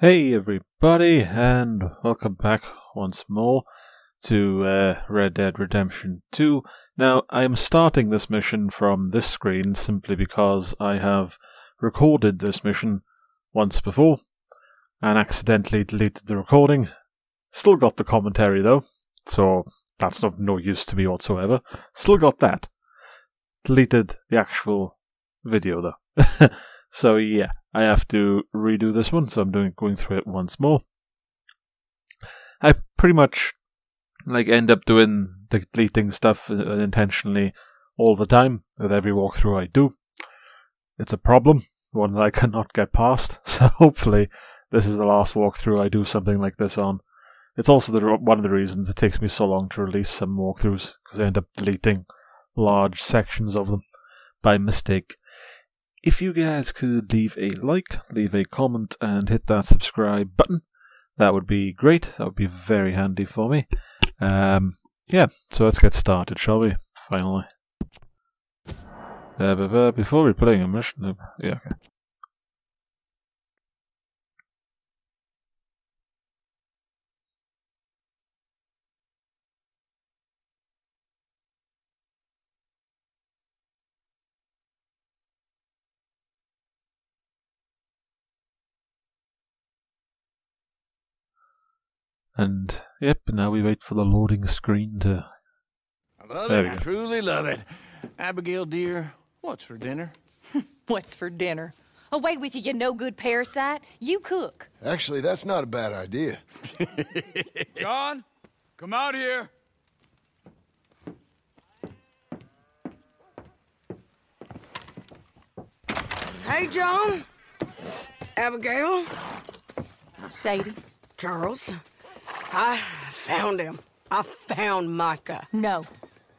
Hey everybody, and welcome back once more to uh, Red Dead Redemption 2. Now, I am starting this mission from this screen simply because I have recorded this mission once before and accidentally deleted the recording. Still got the commentary though, so that's of no use to me whatsoever. Still got that. Deleted the actual video though. so yeah, I have to redo this one, so I'm doing going through it once more. I pretty much like end up doing the deleting stuff uh, intentionally all the time with every walkthrough I do. It's a problem, one that I cannot get past. So hopefully, this is the last walkthrough I do something like this on. It's also the, one of the reasons it takes me so long to release some walkthroughs because I end up deleting large sections of them by mistake. If you guys could leave a like, leave a comment, and hit that subscribe button, that would be great. That would be very handy for me. Um, yeah, so let's get started, shall we? Finally. Uh, uh, before we play a mission, uh, yeah, okay. And yep, now we wait for the loading screen to. I love There it. we I go. truly love it. Abigail, dear, what's for dinner? What's for dinner? Away with you, you no good parasite. You cook. Actually, that's not a bad idea. John, come out here. Hey, John. Abigail. Sadie. Charles. I found him. I found Micah. No.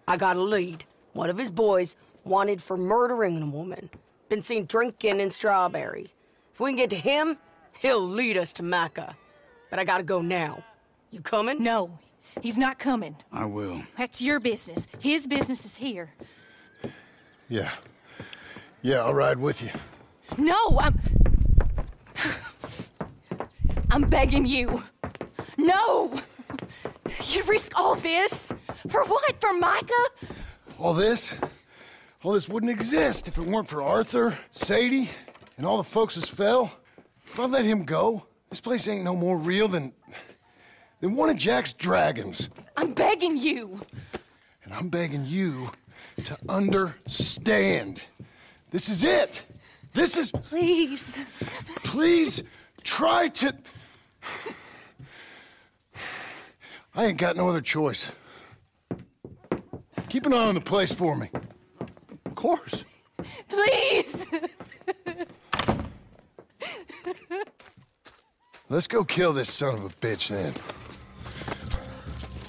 I got a lead. One of his boys wanted for murdering a woman. Been seen drinking in Strawberry. If we can get to him, he'll lead us to Micah. But I gotta go now. You coming? No. He's not coming. I will. That's your business. His business is here. Yeah. Yeah, I'll ride with you. No, I'm. I'm begging you. No! You risk all this? For what? For Micah? All this? All this wouldn't exist if it weren't for Arthur, Sadie, and all the folks as fell. If I let him go, this place ain't no more real than. than one of Jack's dragons. I'm begging you. And I'm begging you to understand. This is it. This is. Please. Please try to. I ain't got no other choice. Keep an eye on the place for me. Of course. Please. Let's go kill this son of a bitch then.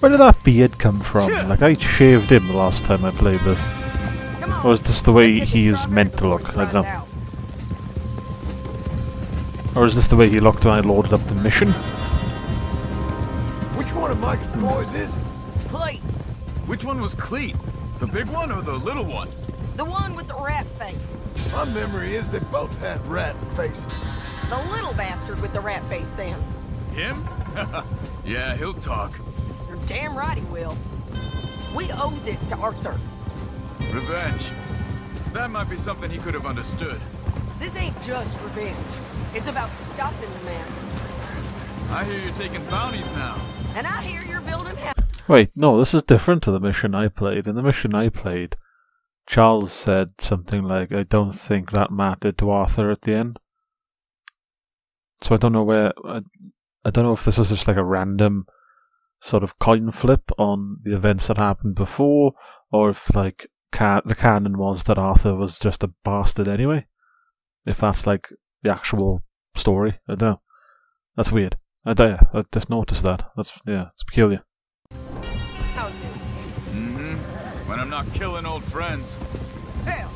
Where did that beard come from? Like, I shaved him the last time I played this. Come. Or is this the way he is meant to look? I don't know. Or is this the way he looked when I loaded up the mission? Which one of Mike's boys is it? Cleet, Which one was Cleet? The big one or the little one? the one with the rat face. My memory is they both had rat faces. The little bastard with the rat face then. Him? yeah, he'll talk. You're damn right he will. We owe this to Arthur. Revenge. That might be something he could have understood. This ain't just revenge. It's about stopping the man. I hear you're taking bounties now. And I hear you're building. Wait, no, this is different to the mission I played. In the mission I played, Charles said something like, I don't think that mattered to Arthur at the end. So I don't know where. I, I don't know if this is just like a random sort of coin flip on the events that happened before, or if like ca- the canon was that Arthur was just a bastard anyway. If that's like the actual story, I don't know. That's weird. I, don't- I just noticed that. That's yeah, it's peculiar. houses. Mm-hmm. When I'm not killing old friends. Hell,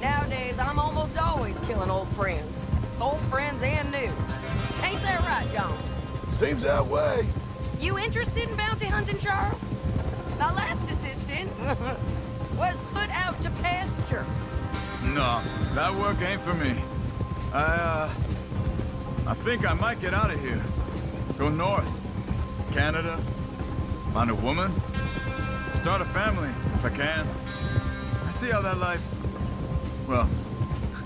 nowadays I'm almost always killing old friends. Old friends and new. Ain't that right, John? Seems that way. You interested in bounty hunting, Charles? My last assistant was put out to pasture. No, that work ain't for me. I, uh... I think I might get out of here. Go north. Canada. Find a woman. Start a family, if I can. I see how that life... Well,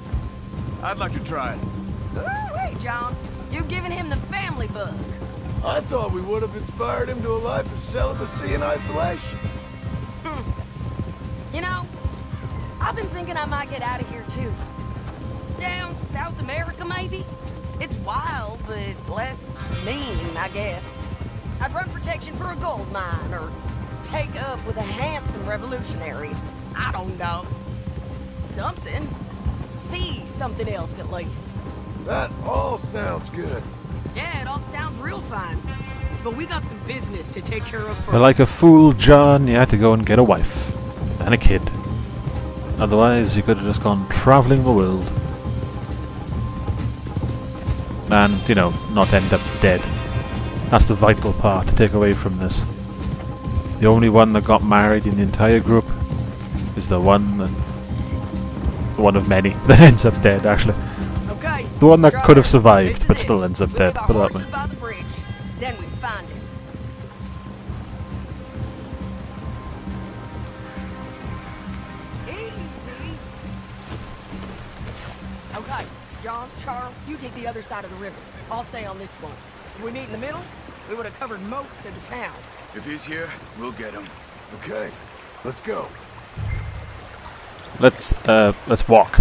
I'd like to try it. Wait, John. You've given him the family bug. I thought we would have inspired him to a life of celibacy and isolation. Hmm. You know, I've been thinking I might get out of here too. Down South America, maybe? It's wild, but less mean, I guess. I'd run protection for a gold mine, or take up with a handsome revolutionary. I don't know. Something. See something else, at least. That all sounds good. Yeah, it all sounds real fine. But we got some business to take care of first. But like a fool, John, you had to go and get a wife. And a kid. Otherwise, you could have just gone travelling the world. And, you know, not end up dead. That's the vital part to take away from this. The only one that got married in the entire group is the one that. the one of many that ends up dead, actually. Okay. The one that could have survived, but still ends up dead, put that way. You take the other side of the river. I'll stay on this one. If we meet in the middle, we would have covered most of the town. If he's here, we'll get him. Okay, let's go. Let's uh, let's walk.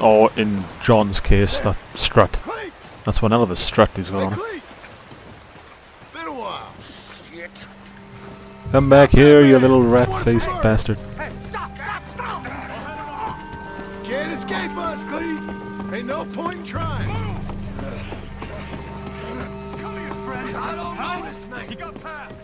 Or in John's case, that strut. That's one hell of a strut he's Hey, got on. Been a while. Come back here, you little rat-faced bastard. Ain't point in trying. Come here, friend. I don't know this man. He got past.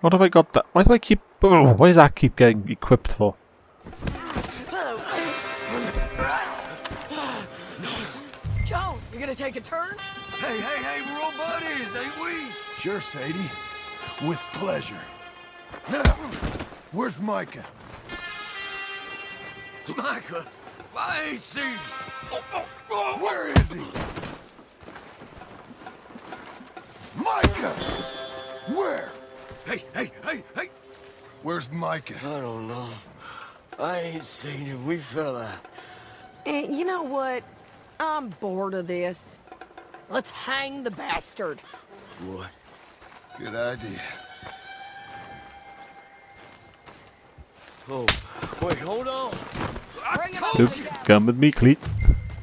What have I got that? Why do I keep... Oh, why does that keep getting equipped for? John, you gonna take a turn? Hey, hey, hey, we're all buddies, ain't we? Sure, Sadie. With pleasure. Now, where's Micah? Micah, I ain't seen you. Oh, oh, oh. Where is he? Micah! Where? Hey, hey, hey, hey. Where's Micah? I don't know. I ain't seen him. We fell out. Eh, you know what? I'm bored of this. Let's hang the bastard. What? Good idea. Oh, wait, hold on. Bring him Oop, come with me, Cleet.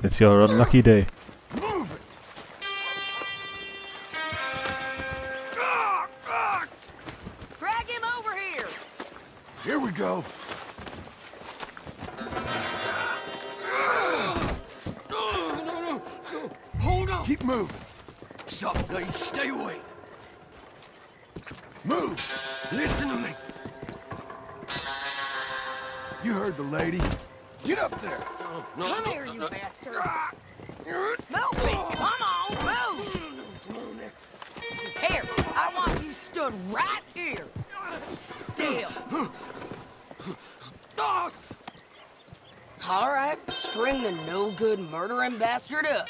It's your unlucky day. Drag him over here. Here we go. No, no, no, no. Hold on. Keep moving. Stop, please. Stay away. Move! Listen to me. You heard the lady. Get up there. No, Come no, here, no, you no. bastard. Move it. Come on, move. Here, I want you stood right here. Still. All right, string the no-good murdering bastard up.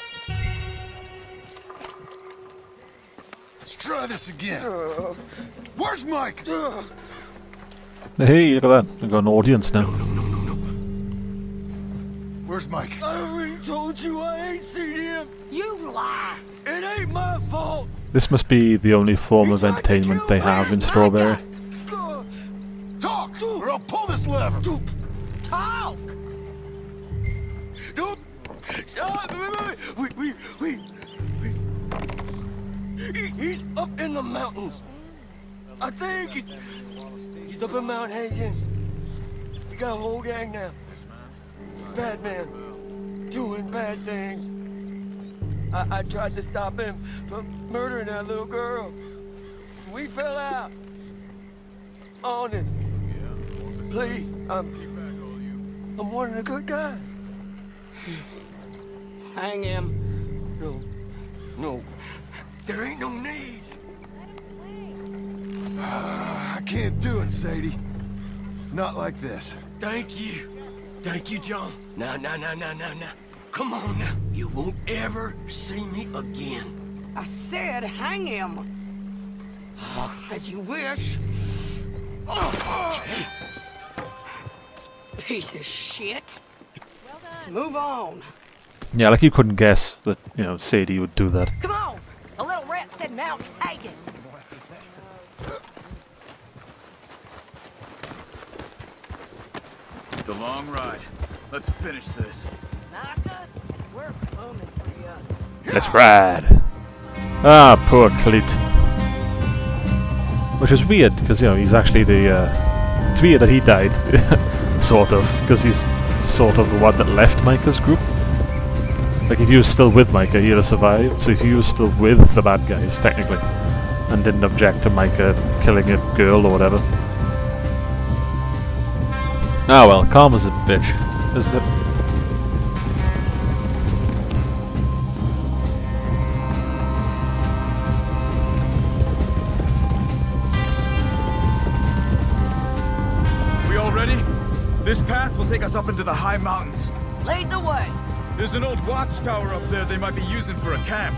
Let's try this again. Where's Micah? Hey, look at that. I've got an audience now. Where's Mike? I already told you I ain't seen him. You lie. It ain't my fault. This must be the only form of entertainment they have in Strawberry. Talk, or I'll pull this lever. Talk. No. Stop. Wait, wait, wait. wait, wait. He's up in the mountains. I think he's, he's up in Mount Hagen. We got a whole gang now. Bad man. Doing bad things. I, I tried to stop him from murdering that little girl. We fell out. Honest. Please, I'm, I'm one of the good guys. Hang him. No, no, there ain't no need. I can't do it, Sadie. Not like this. Thank you. Thank you, John. Now, now, now, now, now, now. Come on now. You won't ever see me again. I said hang him. Ah. As you wish. Oh, Jesus. Piece of shit. Let's move on. Yeah, like you couldn't guess that, you know, Sadie would do that. Come on. A little rat said Mount Hagen. It's a long ride. Let's finish this. Micah, we're coming for you. Let's ride. Ah, poor Cleet. Which is weird, because, you know, he's actually the, uh, It's weird that he died, sort of, because he's sort of the one that left Micah's group. Like, if he was still with Micah, he'd have survived. So if he was still with the bad guys, technically, and didn't object to Micah killing a girl or whatever. Ah well, calm karma's a bitch, isn't it? We all ready? This pass will take us up into the high mountains. Lead the way. There's an old watchtower up there they might be using for a camp.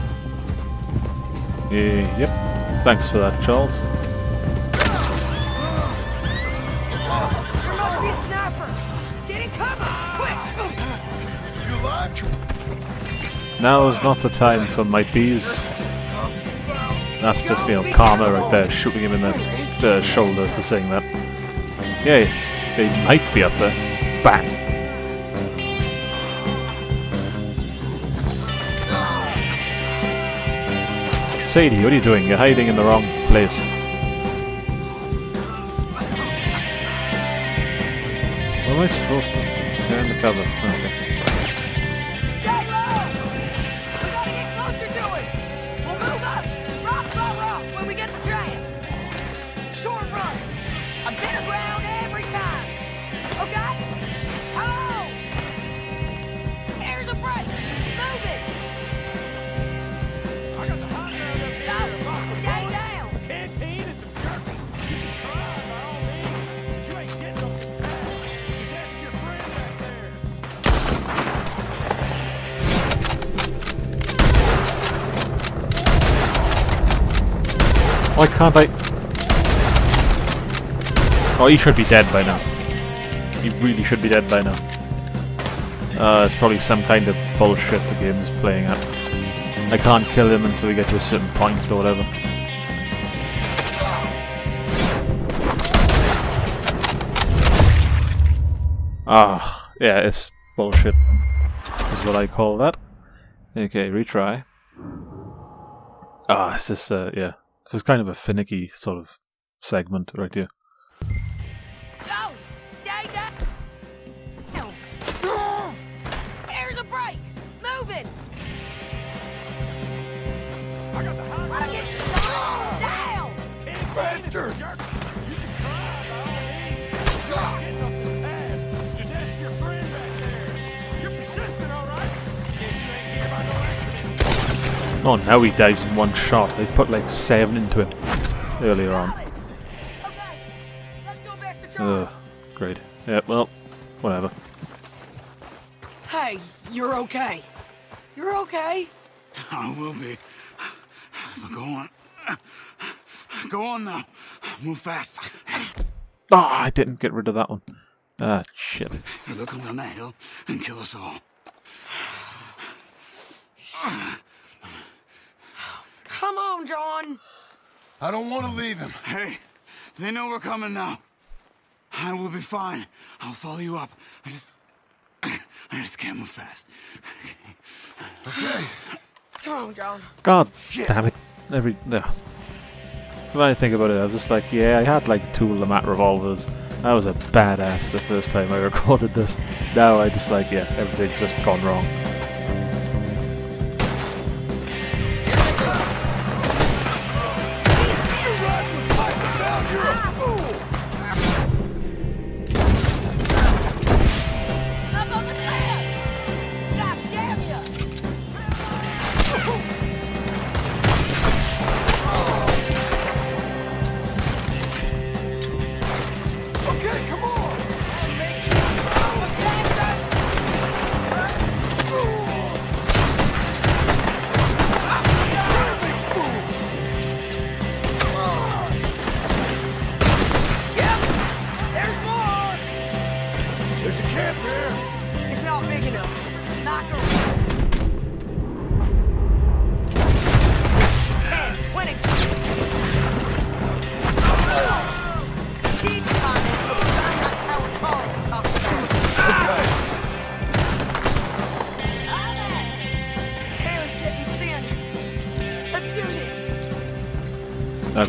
Yeah, yep. Thanks for that, Charles. Now is not the time for might bees. That's just, you know, karma right there, shooting him in the uh, shoulder for saying that. Yay, they might be up there. Bang! Sadie, what are you doing? You're hiding in the wrong place. What am I supposed to? You're in the cover. Okay. Can't I? Oh, he should be dead by now. He really should be dead by now. Uh, it's probably some kind of bullshit the game's playing at. I can't kill him until we get to a certain point or whatever. Ah, yeah, it's bullshit. Is what I call that. Okay, retry. Ah, this is, uh, yeah. This is kind of a finicky sort of segment right here. Oh, now he dies in one shot. I put like seven into him earlier on. Got it. Okay. Let's go back to Charlie. Ugh, great. Yeah, well, whatever. Hey, you're okay. You're okay. I will be. But go on. Go on now. Move fast. Ah, I didn't get rid of that one. Ah, shit. They'll come down hill and kill us all. Come on, John. I don't want to leave him. Hey, they know we're coming now. I will be fine. I'll follow you up. I just. I just can't move fast. Okay. Come on, John. God damn it. Every. Yeah. When I think about it, I was just like, yeah, I had like two LeMat revolvers. I was a badass the first time I recorded this. Now I just like, yeah, everything's just gone wrong.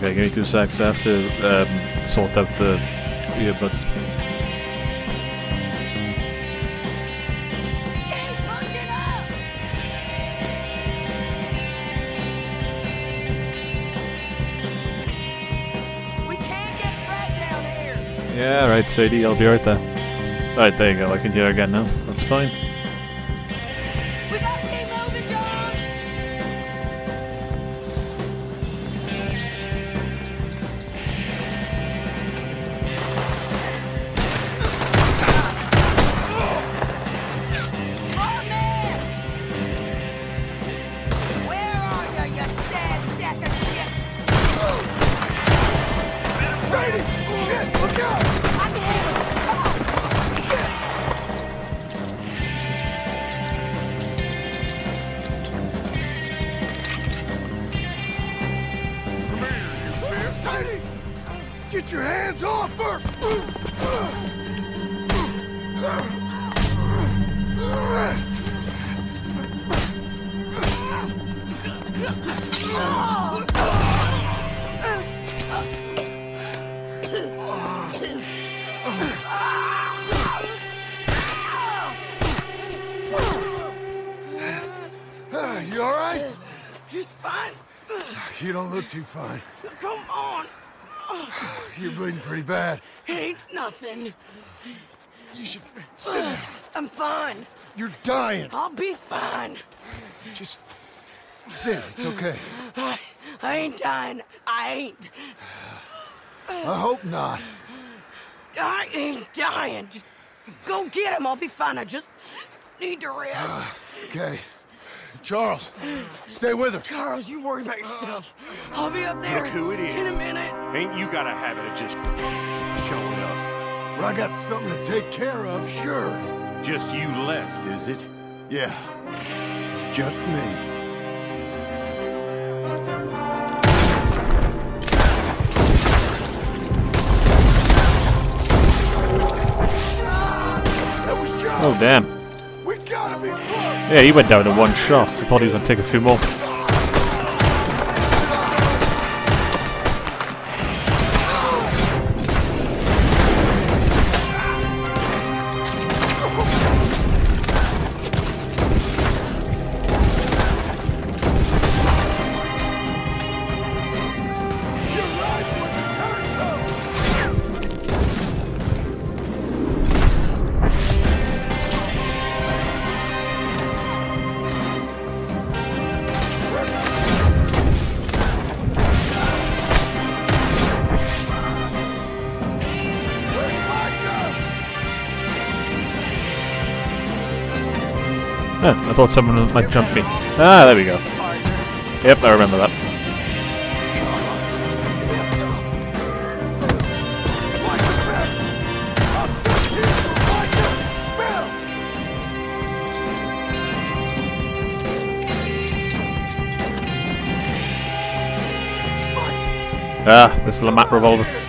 Okay, give me two secs. I have to um, sort out the earbuds. Keep pushing up! We can't get trapped down here. Yeah, right, Sadie, I'll be right there. Right, there you go. I can hear again now. That's fine. Get your hands off her! You alright? Just fine. You don't look too fine. You're bleeding pretty bad. Ain't nothing. You should sit down. I'm fine. You're dying. I'll be fine. Just sit. It's okay. I, I ain't dying. I ain't. I hope not. I ain't dying. Just go get him. I'll be fine. I just need to rest. Okay. Charles, stay with her. Charles, you worry about yourself. I'll be up there Look who it is. in a minute. Ain't you got a habit of just showing up? But I got something to take care of, sure. Just you left, is it? Yeah. Just me. That was John. Oh, damn. Yeah, he went down in one shot. I thought he was going to take a few more. Thought someone might jump me. Ah, there we go. Yep, I remember that. Ah, this is a LeMat revolver.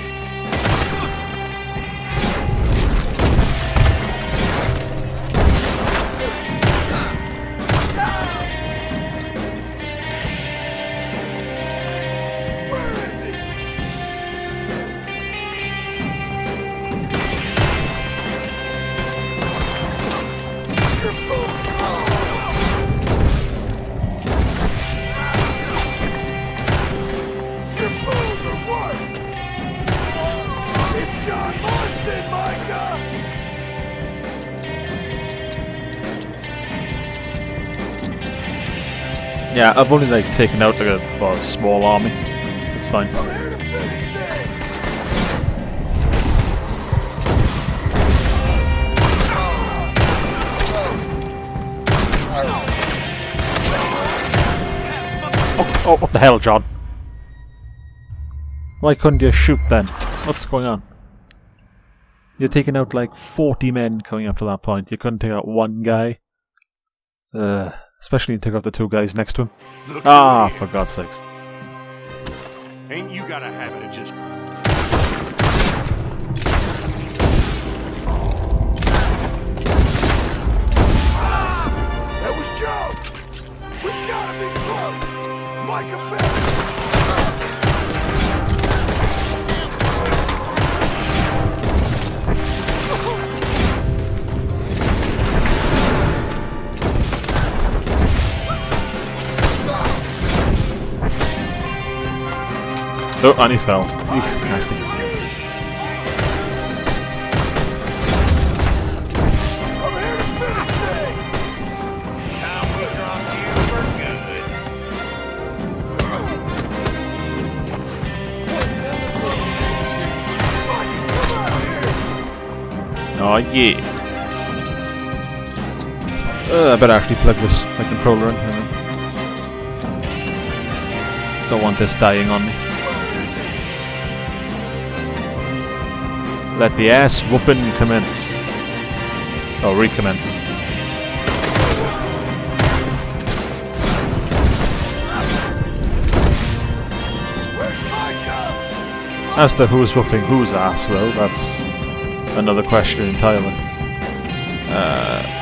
Yeah, I've only like taken out like a, well, a small army. It's fine. Oh, oh, what the hell, John? Why couldn't you shoot then? What's going on? You're taking out like 40 men coming up to that point. You couldn't take out one guy. Uh, especially you took out the two guys next to him. Look Ah, who for. God's sakes. Ain't you got a habit of just That was Joe! We gotta be close! Micah Bennett! Oh, and he fell. Eek, nasty. Oh, yeah. Uh, I better actually plug this my controller in. Don't want this dying on me. Let the ass whooping commence. Oh, recommence. As to who's whooping whose ass, though, that's another question entirely. It's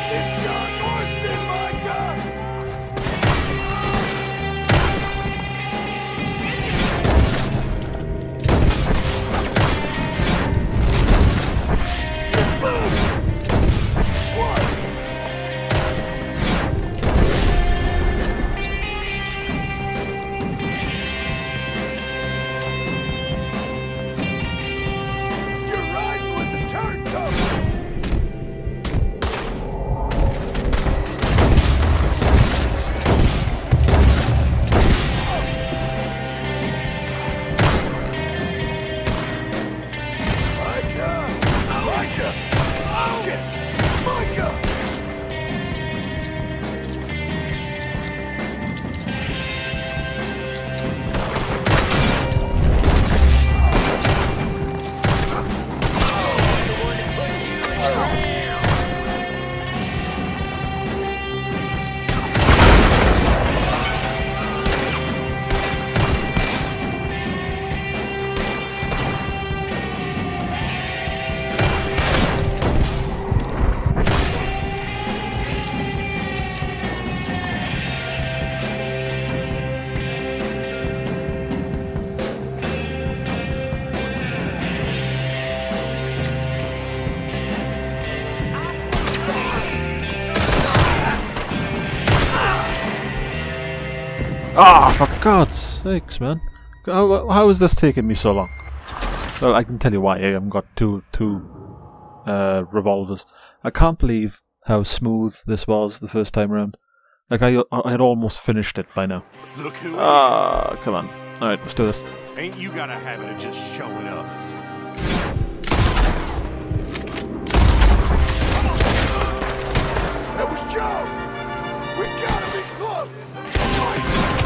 God's sakes, man. How, how is this taking me so long? Well, I can tell you why. I haven't got two, two uh, revolvers. I can't believe how smooth this was the first time around. Like, I, I had almost finished it by now. Look who Ah, come on. Alright, let's do this. Ain't you got a habit of just showing up? That was Joe! We gotta be close!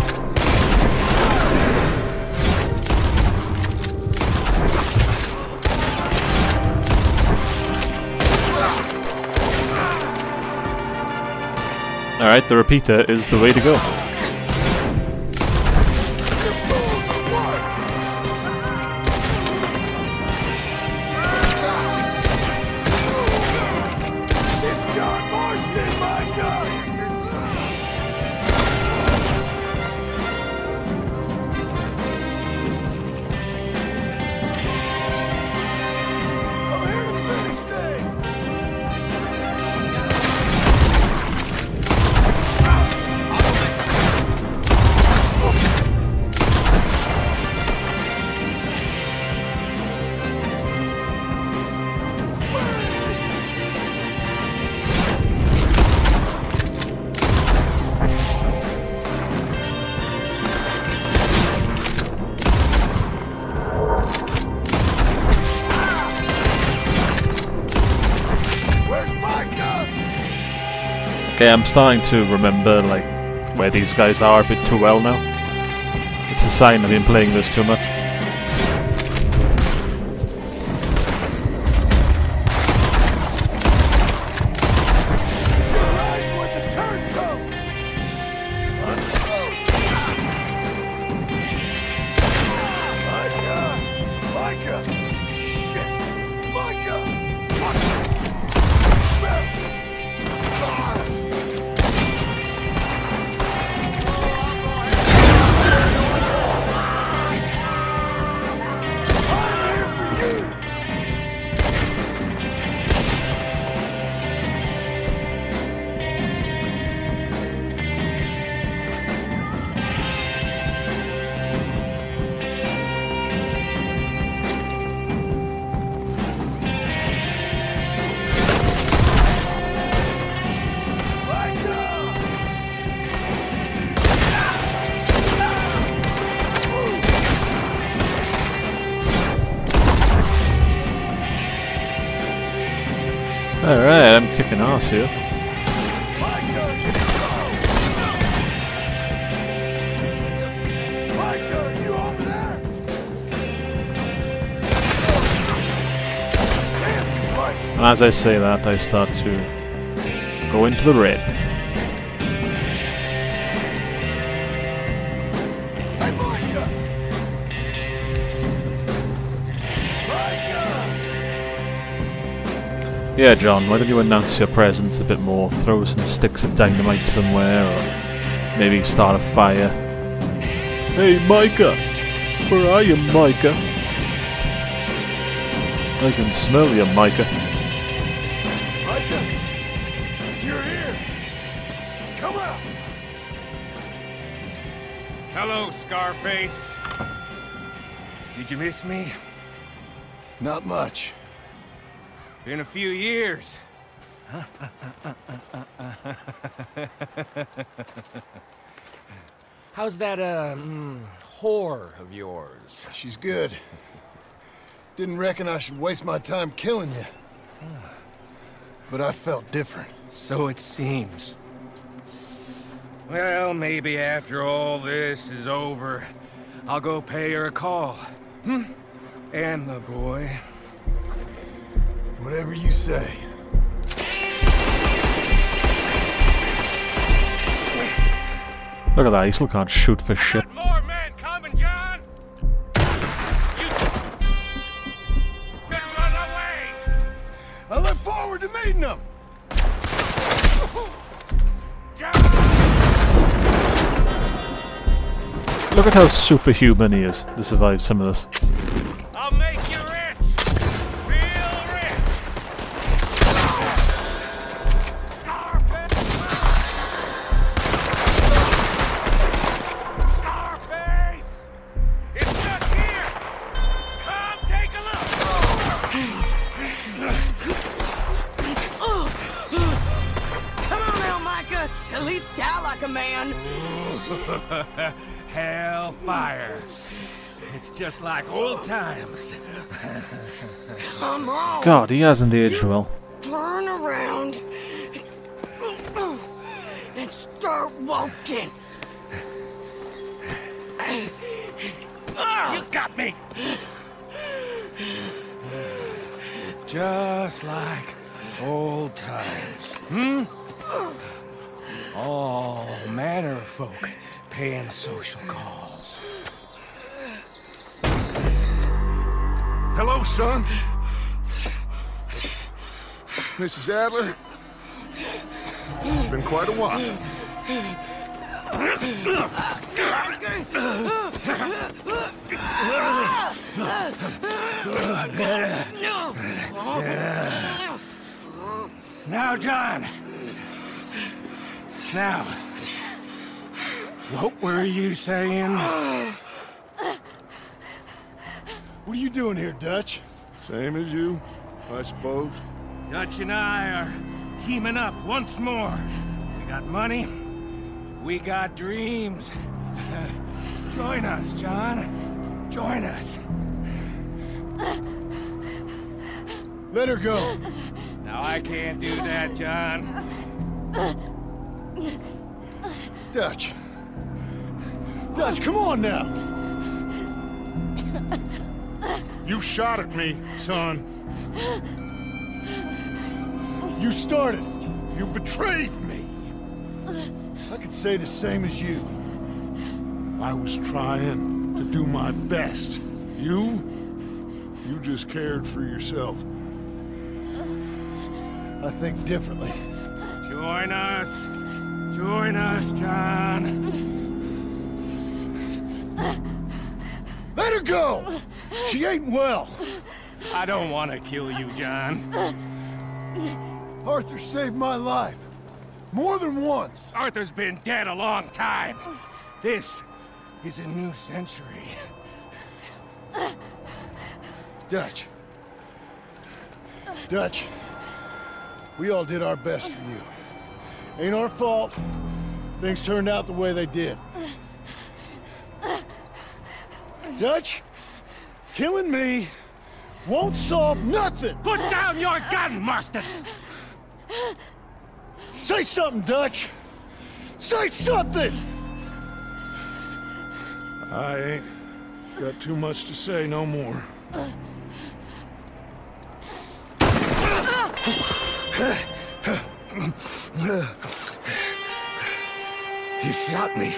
Alright, the repeater is the way to go. Okay, I'm starting to remember, like, where these guys are a bit too well now. It's a sign I've been playing this too much. Micah. And as I say that, I start to go into the red. Yeah, John, why don't you announce your presence a bit more? Throw some sticks of dynamite somewhere, or maybe start a fire. Hey, Micah! Where are you, Micah? I can smell you, Micah. Micah! If you're here, come out! Hello, Scarface. Did you miss me? Not much. Been a few years. How's that, uh, mm, whore of yours? She's good. Didn't reckon I should waste my time killing you. But I felt different. So it seems. Well, maybe after all this is over, I'll go pay her a call. Hmm? And the boy. Whatever you say. Look at that, he still can't shoot for shit. More men coming, John! You... Better run away! I look forward to meeting them! Look at how superhuman he is to survive some of this. Man. Hellfire! It's just like old times. Come on. God, he hasn't aged well. Turn around and start walking. You got me! Just like old times. Hmm? Oh, All manner of folk paying social calls. Hello, son. Mrs. Adler. It's been quite a while. Now, John. Now. What were you saying? What are you doing here, Dutch? Same as you, I suppose. Dutch and I are teaming up once more. We got money. We got dreams. Join us, John. Join us. Let her go. Now, I can't do that, John. Dutch. Dutch, come on now. You shot at me, son. You started. You betrayed me. I could say the same as you. I was trying to do my best. You? You just cared for yourself. I think differently. Join us. Join us, John. Let her go! She ain't well. I don't want to kill you, John. Arthur saved my life. More than once. Arthur's been dead a long time. This is a new century. Dutch. Dutch. We all did our best for you. Ain't our fault. Things turned out the way they did. Dutch, killing me won't solve nothing. Put down your gun, Marston! Say something, Dutch! Say something! I ain't got too much to say no more. You shot me.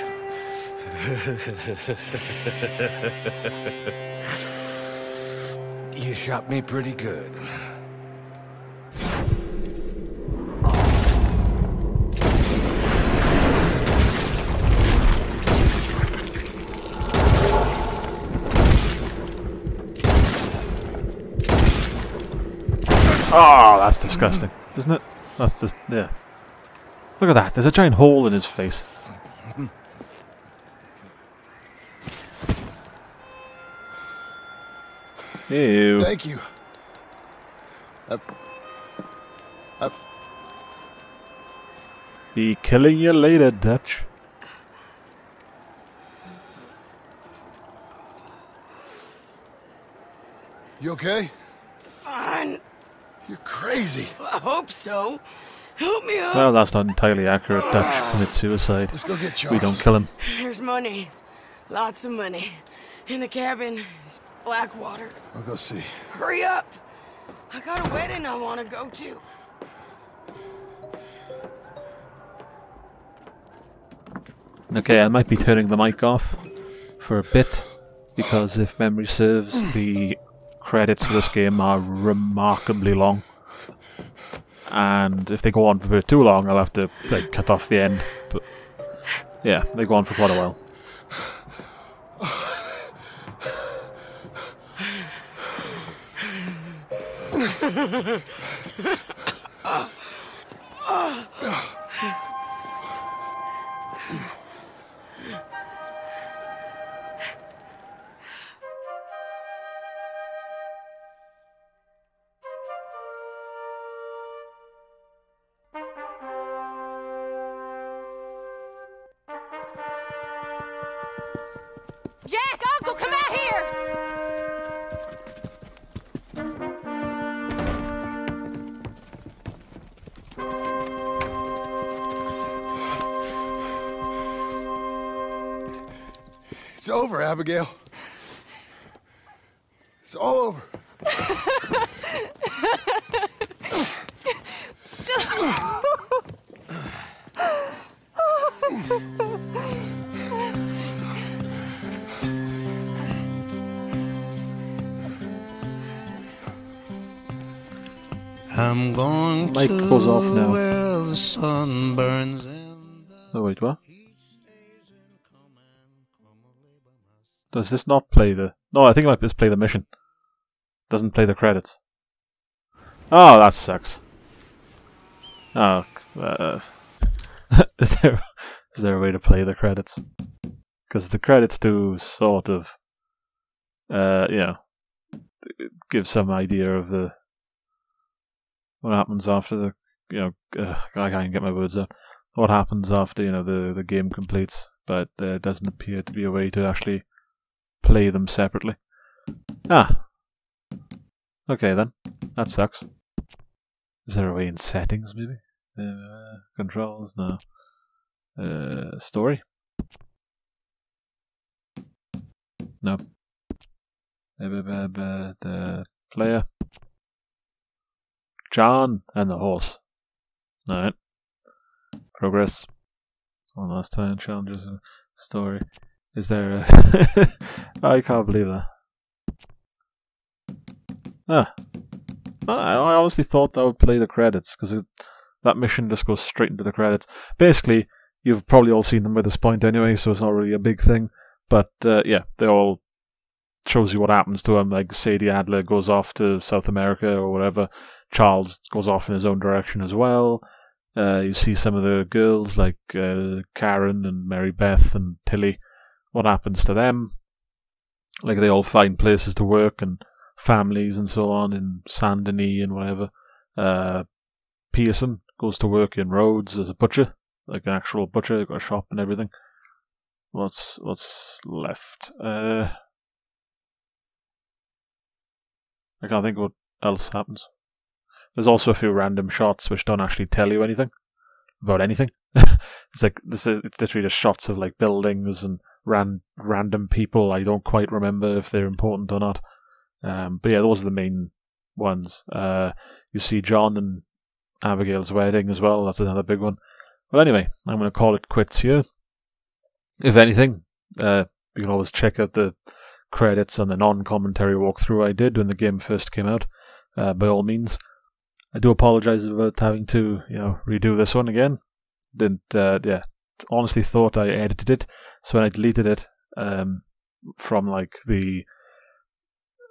you shot me pretty good. Oh, that's disgusting, isn't it? That's just yeah. Look at that. There's a giant hole in his face. Ew. Thank you. Uh, uh, Be killing you later, Dutch. you okay? Fine. You're crazy. I hope so. Help me up. Well, that's not entirely accurate. Dutch commits suicide. Let's go get Charles. We don't kill him. There's money. Lots of money. In the cabin is Blackwater. I'll go see. Hurry up! I got a wedding I want to go to. Okay, I might be turning the mic off for a bit because if memory serves, the credits for this game are remarkably long. And if they go on for too long, I'll have to like cut off the end. But yeah, they go on for quite a while. Abigail. It's all over. I'm going Mic to goes off now. where the sun burns in the Oh wait, what? Does this not play the? No, I think it might just play the mission. Doesn't play the credits. Oh, that sucks. Oh, uh, is there is there a way to play the credits? Because the credits do sort of, uh, you know, give some idea of the what happens after the, you know, uh, I can't get my words out. What happens after you know the the game completes, but there doesn't appear to be a way to actually play them separately. Ah. Okay then. That sucks. Is there a way in settings maybe? Uh, controls? No. Uh, story? No. Uh, The player. John and the horse. Alright. Progress. One last time. Challenges. uh, Story. Is there a. I can't believe that. Ah. I I honestly thought that would play the credits because that mission just goes straight into the credits. Basically, you've probably all seen them by this point anyway, so it's not really a big thing. But uh, yeah, they all shows you what happens to him. Like Sadie Adler goes off to South America or whatever. Charles goes off in his own direction as well. Uh, you see some of the girls like uh, Karen and Mary Beth and Tilly. What happens to them? Like they all find places to work and families and so on in Saint Denis and whatever. Uh, Pearson goes to work in Rhodes as a butcher, like an actual butcher, got a shop and everything. What's what's left? Uh, I can't think what else happens. There's also a few random shots which don't actually tell you anything about anything. it's like this is it's literally just shots of like buildings and ran, random people. I don't quite remember if they're important or not. Um, but yeah, those are the main ones. Uh, you see John and Abigail's wedding as well. That's another big one. Well, anyway, I'm going to call it quits here. If anything, uh, you can always check out the credits and the non-commentary walkthrough I did when the game first came out. Uh, by all means, I do apologize about having to, you know, redo this one again. Didn't, uh, yeah, honestly thought I edited it, so when I deleted it um, from like the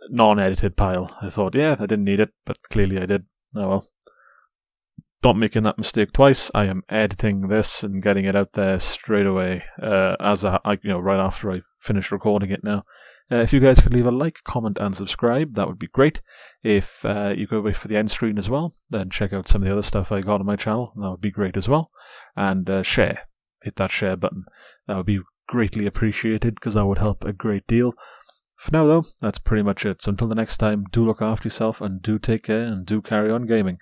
non-edited pile, I thought, yeah, I didn't need it, but clearly I did. Oh well. Not making that mistake twice. I am editing this and getting it out there straight away, uh, as I, I, you know, right after I finish recording it now. Uh, if you guys could leave a like, comment, and subscribe, that would be great. If uh, you go wait for the end screen as well, then check out some of the other stuff I got on my channel. That would be great as well. And uh, share. Hit that share button. That would be greatly appreciated because that would help a great deal. For now, though, that's pretty much it. So until the next time, do look after yourself and do take care and do carry on gaming.